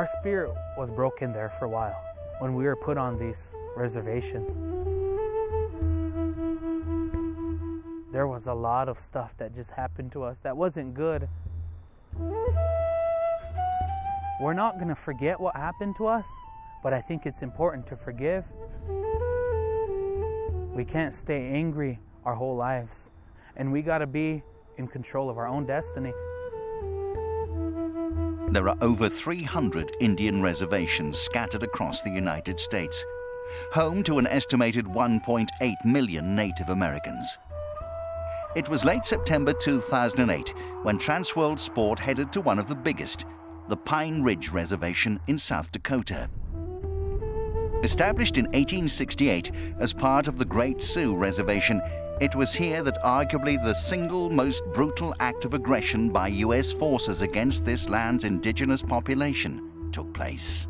Our spirit was broken there for a while when we were put on these reservations. There was a lot of stuff that just happened to us that wasn't good. We're not going to forget what happened to us, but I think it's important to forgive. We can't stay angry our whole lives, and we got to be in control of our own destiny. There are over 300 Indian reservations scattered across the United States, home to an estimated 1.8 million Native Americans. It was late September 2008 when Trans World Sport headed to one of the biggest, the Pine Ridge Reservation in South Dakota. Established in 1868 as part of the Great Sioux Reservation, it was here that arguably the single most brutal act of aggression by US forces against this land's indigenous population took place.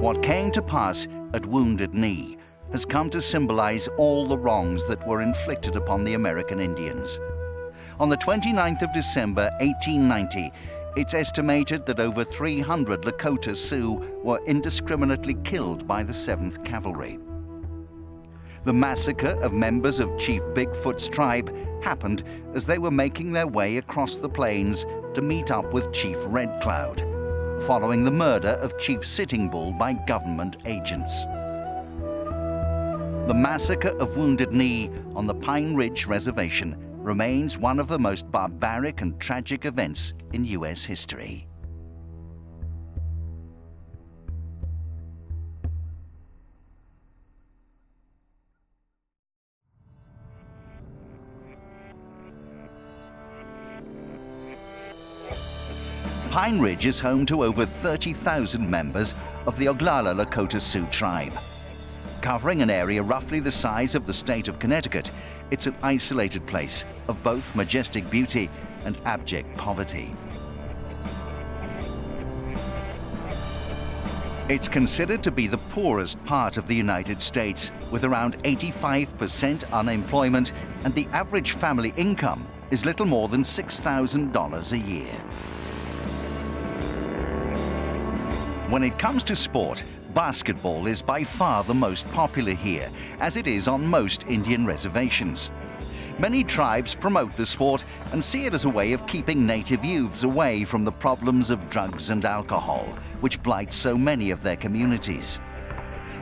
What came to pass at Wounded Knee has come to symbolize all the wrongs that were inflicted upon the American Indians. On the 29th of December 1890, it's estimated that over 300 Lakota Sioux were indiscriminately killed by the 7th Cavalry. The massacre of members of Chief Bigfoot's tribe happened as they were making their way across the plains to meet up with Chief Red Cloud, following the murder of Chief Sitting Bull by government agents. The massacre of Wounded Knee on the Pine Ridge Reservation remains one of the most barbaric and tragic events in U.S. history. Pine Ridge is home to over 30,000 members of the Oglala Lakota Sioux tribe. Covering an area roughly the size of the state of Connecticut, it's an isolated place of both majestic beauty and abject poverty. It's considered to be the poorest part of the United States, with around 85% unemployment, and the average family income is little more than $6,000 a year. When it comes to sport, basketball is by far the most popular here, as it is on most Indian reservations. Many tribes promote the sport and see it as a way of keeping native youths away from the problems of drugs and alcohol, which blight so many of their communities.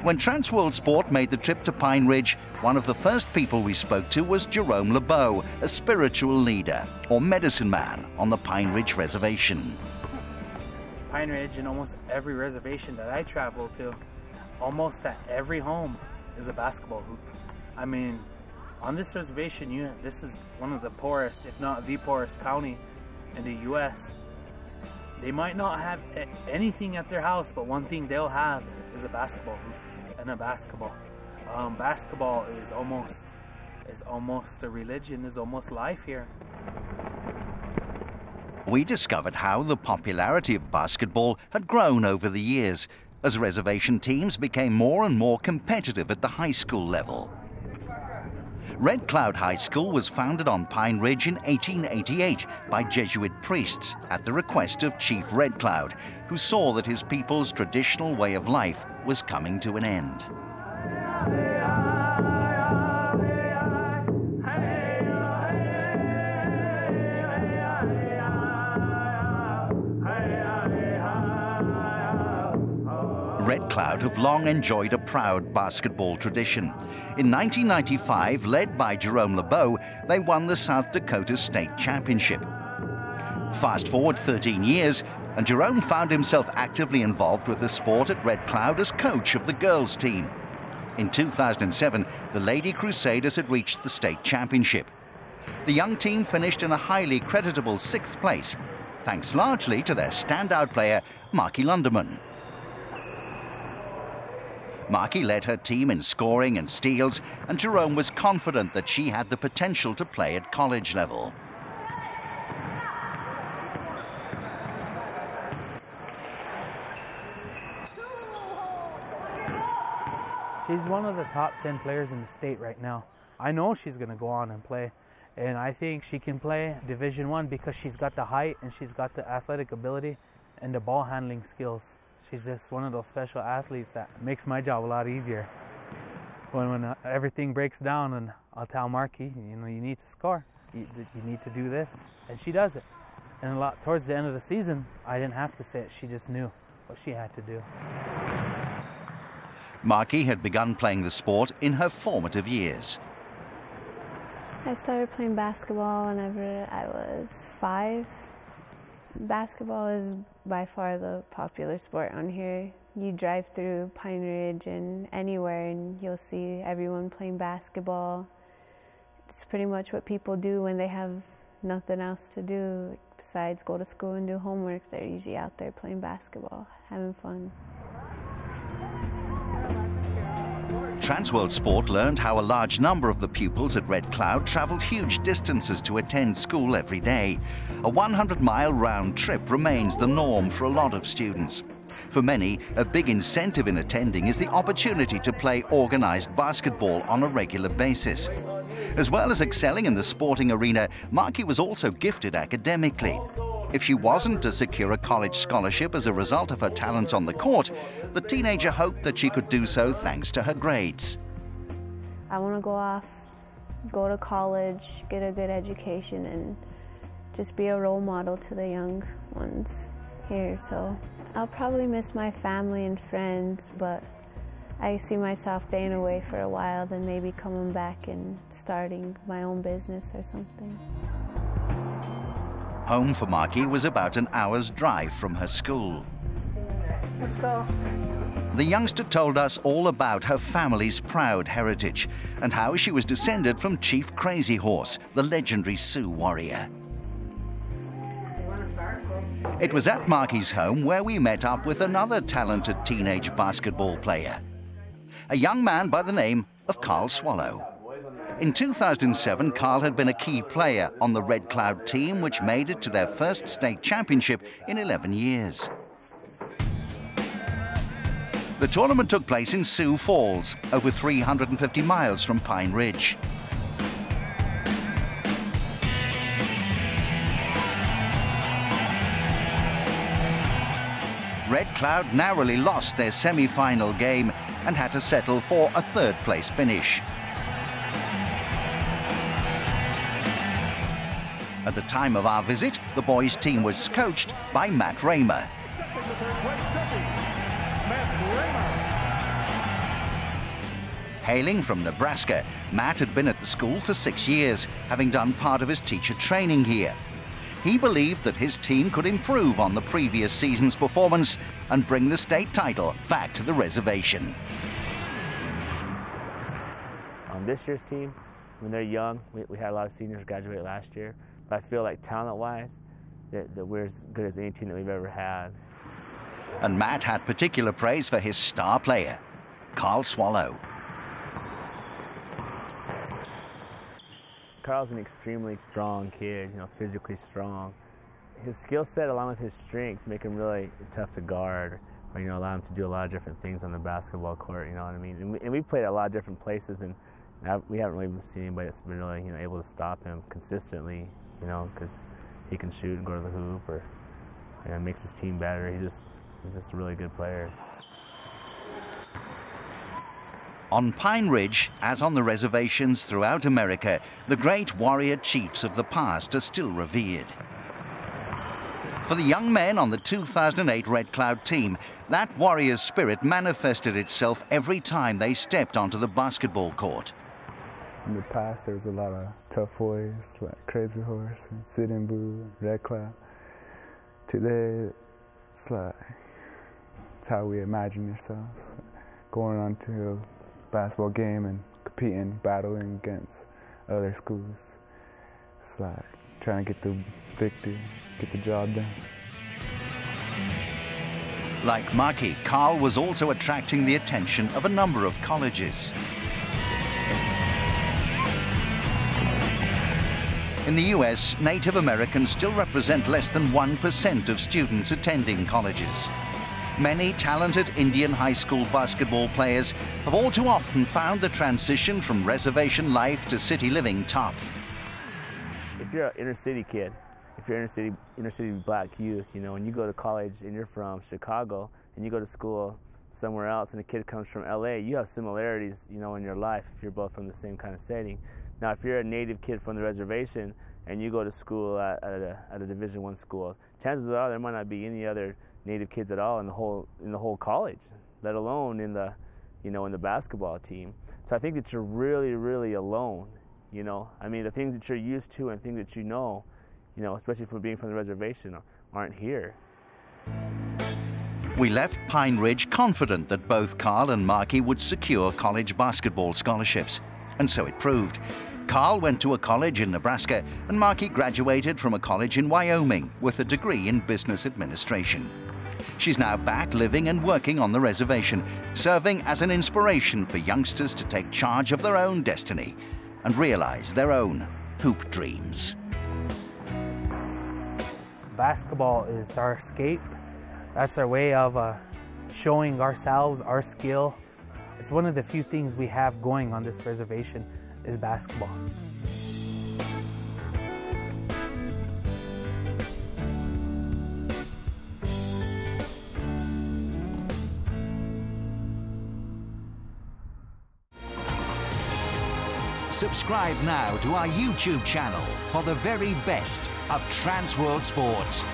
When Trans World Sport made the trip to Pine Ridge, one of the first people we spoke to was Jerome LeBeau, a spiritual leader, or medicine man, on the Pine Ridge Reservation. Pine Ridge and almost every reservation that I travel to, almost at every home is a basketball hoop. I mean, on this reservation, this is one of the poorest, if not the poorest county in the U.S. They might not have anything at their house, but one thing they'll have is a basketball hoop and a basketball. Um, basketball is almost is almost a religion, is almost life here we discovered how the popularity of basketball had grown over the years as reservation teams became more and more competitive at the high school level. Red Cloud High School was founded on Pine Ridge in 1888 by Jesuit priests at the request of Chief Red Cloud, who saw that his people's traditional way of life was coming to an end. Cloud have long enjoyed a proud basketball tradition. In 1995, led by Jerome LeBeau, they won the South Dakota State Championship. Fast forward 13 years, and Jerome found himself actively involved with the sport at Red Cloud as coach of the girls' team. In 2007, the Lady Crusaders had reached the state championship. The young team finished in a highly creditable sixth place, thanks largely to their standout player, Marky Lunderman. Marky led her team in scoring and steals, and Jerome was confident that she had the potential to play at college level. She's one of the top 10 players in the state right now. I know she's going to go on and play and I think she can play Division One because she's got the height and she's got the athletic ability and the ball handling skills. She's just one of those special athletes that makes my job a lot easier. When, when uh, everything breaks down, and I'll tell Marky, you know, you need to score. You, you need to do this, and she does it. And a lot towards the end of the season, I didn't have to say it. She just knew what she had to do. Marky had begun playing the sport in her formative years. I started playing basketball whenever I was five. Basketball is by far the popular sport on here. You drive through Pine Ridge and anywhere, and you'll see everyone playing basketball. It's pretty much what people do when they have nothing else to do besides go to school and do homework. They're usually out there playing basketball, having fun. Trans World Sport learned how a large number of the pupils at Red Cloud travelled huge distances to attend school every day. A 100-mile round trip remains the norm for a lot of students. For many, a big incentive in attending is the opportunity to play organised basketball on a regular basis. As well as excelling in the sporting arena, Marky was also gifted academically. If she wasn't to secure a college scholarship as a result of her talents on the court, the teenager hoped that she could do so thanks to her grades. I want to go off, go to college, get a good education, and just be a role model to the young ones here. So I'll probably miss my family and friends, but I see myself staying away for a while, then maybe coming back and starting my own business or something. Home for Marky was about an hour's drive from her school. Let's go. The youngster told us all about her family's proud heritage and how she was descended from Chief Crazy Horse, the legendary Sioux warrior. It was at Marky's home where we met up with another talented teenage basketball player, a young man by the name of Carl Swallow. In 2007, Carl had been a key player on the Red Cloud team, which made it to their first state championship in 11 years. The tournament took place in Sioux Falls, over 350 miles from Pine Ridge. Red Cloud narrowly lost their semi-final game and had to settle for a third-place finish. At the time of our visit, the boys' team was coached by Matt Raymer. Hailing from Nebraska, Matt had been at the school for six years, having done part of his teacher training here. He believed that his team could improve on the previous season's performance and bring the state title back to the reservation. On this year's team, when they're young, we, we had a lot of seniors graduate last year, I feel like talent-wise, that, that we're as good as any team that we've ever had. And Matt had particular praise for his star player, Carl Swallow. Carl's an extremely strong kid, you know, physically strong. His skill set along with his strength make him really tough to guard or, you know, allow him to do a lot of different things on the basketball court, you know what I mean? And, we, and we've played at a lot of different places and we haven't really seen anybody that's been really, you know, able to stop him consistently, you know, because he can shoot and go to the hoop or you know, makes his team better. He's just, he's just a really good player. On Pine Ridge, as on the reservations throughout America, the great warrior chiefs of the past are still revered. For the young men on the 2008 Red Cloud team, that warrior spirit manifested itself every time they stepped onto the basketball court. In the past, there was a lot of tough boys like Crazy Horse and Sitting Bull, Red Cloud. Today, it's like, it's how we imagine ourselves. Going on to a basketball game and competing, battling against other schools. It's like trying to get the victory, get the job done. Like Marky, Carl was also attracting the attention of a number of colleges. In the US, Native Americans still represent less than 1% of students attending colleges many talented Indian high school basketball players have all too often found the transition from reservation life to city living tough. if you're an inner city kid, if you're inner city inner city black youth, you know, and you go to college and you're from Chicago and you go to school somewhere else and a kid comes from LA, you have similarities, you know, in your life if you're both from the same kind of setting. Now, if you're a native kid from the reservation and you go to school at, at a, at a Division One school, chances are there might not be any other native kids at all in the whole in the whole college, let alone in the, you know, in the basketball team. So I think that you're really, really alone. You know, I mean, the things that you're used to and things that you know, you know, especially from being from the reservation, aren't here. We left Pine Ridge confident that both Carl and Marky would secure college basketball scholarships, and so it proved. Carl went to a college in Nebraska, and Marky graduated from a college in Wyoming with a degree in business administration. She's now back living and working on the reservation, serving as an inspiration for youngsters to take charge of their own destiny and realize their own hoop dreams. Basketball is our escape. That's our way of uh, showing ourselves, our skill. It's one of the few things we have going on this reservation is basketball. Subscribe now to our YouTube channel for the very best of Trans World Sports.